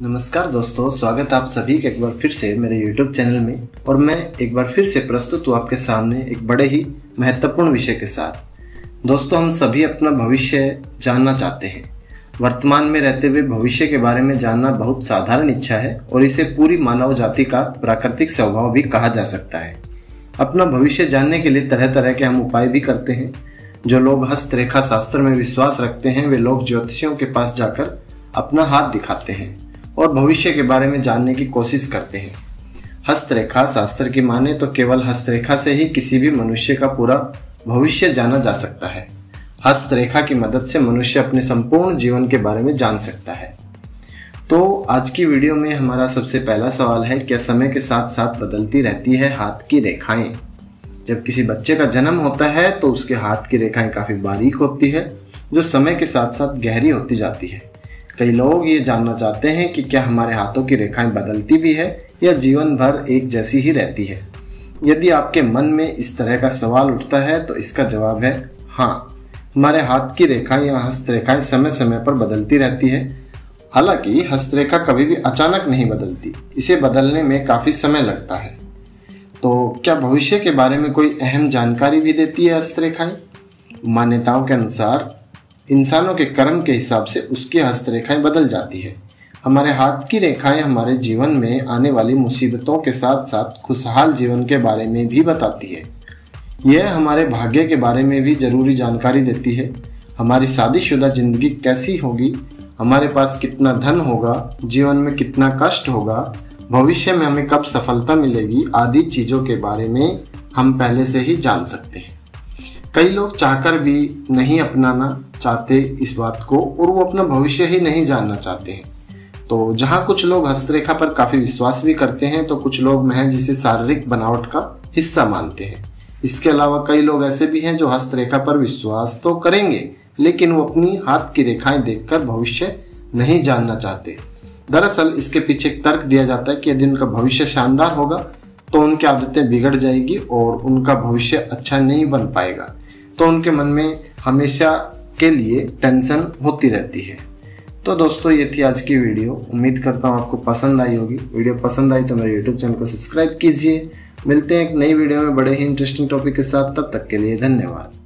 नमस्कार दोस्तों, स्वागत आप सभी का एक बार फिर से मेरे YouTube चैनल में। और मैं एक बार फिर से प्रस्तुत हूँ आपके सामने एक बड़े ही महत्वपूर्ण विषय के साथ। दोस्तों, हम सभी अपना भविष्य जानना चाहते हैं। वर्तमान में रहते हुए भविष्य के बारे में जानना बहुत साधारण इच्छा है और इसे पूरी मानव जाति का प्राकृतिक स्वभाव भी कहा जा सकता है। अपना भविष्य जानने के लिए तरह तरह के हम उपाय भी करते हैं। जो लोग हस्तरेखा शास्त्र में विश्वास रखते हैं, वे लोग ज्योतिषियों के पास जाकर अपना हाथ दिखाते हैं। और भविष्य के बारे में जानने की कोशिश करते हैं। हस्तरेखा शास्त्र की माने तो केवल हस्तरेखा से ही किसी भी मनुष्य का पूरा भविष्य जाना जा सकता है। हस्तरेखा की मदद से मनुष्य अपने संपूर्ण जीवन के बारे में जान सकता है। तो आज की वीडियो में हमारा सबसे पहला सवाल है, क्या समय के साथ साथ बदलती रहती है हाथ की रेखाएँ? जब किसी बच्चे का जन्म होता है तो उसके हाथ की रेखाएँ काफ़ी बारीक होती है, जो समय के साथ साथ गहरी होती जाती है। कई लोग ये जानना चाहते हैं कि क्या हमारे हाथों की रेखाएँ बदलती भी है या जीवन भर एक जैसी ही रहती है। यदि आपके मन में इस तरह का सवाल उठता है तो इसका जवाब है हाँ हमारे हाथ की रेखाएँ या हस्तरेखाएँ समय समय पर बदलती रहती है। हालाँकि, हस्तरेखा कभी भी अचानक नहीं बदलती, इसे बदलने में काफ़ी समय लगता है। तो क्या भविष्य के बारे में कोई अहम जानकारी भी देती है हस्तरेखाएँ? मान्यताओं के अनुसार इंसानों के कर्म के हिसाब से उसकी हस्तरेखाएँ बदल जाती है। हमारे हाथ की रेखाएँ हमारे जीवन में आने वाली मुसीबतों के साथ साथ खुशहाल जीवन के बारे में भी बताती है। यह हमारे भाग्य के बारे में भी ज़रूरी जानकारी देती है। हमारी शादीशुदा ज़िंदगी कैसी होगी? हमारे पास कितना धन होगा? जीवन में कितना कष्ट होगा? भविष्य में हमें कब सफलता मिलेगी? आदि चीज़ों के बारे में हम पहले से ही जान सकते हैं। कई लोग चाहकर भी नहीं अपनाना चाहते इस बात को और वो अपना भविष्य ही नहीं जानना चाहते हैं। तो जहाँ कुछ लोग हस्तरेखा पर काफ़ी विश्वास भी करते हैं तो कुछ लोग महज इसे शारीरिक बनावट का हिस्सा मानते हैं। इसके अलावा कई लोग ऐसे भी हैं जो हस्तरेखा पर विश्वास तो करेंगे, लेकिन वो अपनी हाथ की रेखाएँ देखकर भविष्य नहीं जानना चाहते। दरअसल इसके पीछे एक तर्क दिया जाता है कि यदि उनका भविष्य शानदार होगा तो उनकी आदतें बिगड़ जाएगी और उनका भविष्य अच्छा नहीं बन पाएगा। तो उनके मन में हमेशा के लिए टेंशन होती रहती है। तो दोस्तों, ये थी आज की वीडियो। उम्मीद करता हूँ आपको पसंद आई होगी। वीडियो पसंद आई तो मेरे यूट्यूब चैनल को सब्सक्राइब कीजिए। मिलते हैं एक नई वीडियो में बड़े ही इंटरेस्टिंग टॉपिक के साथ। तब तक के लिए धन्यवाद।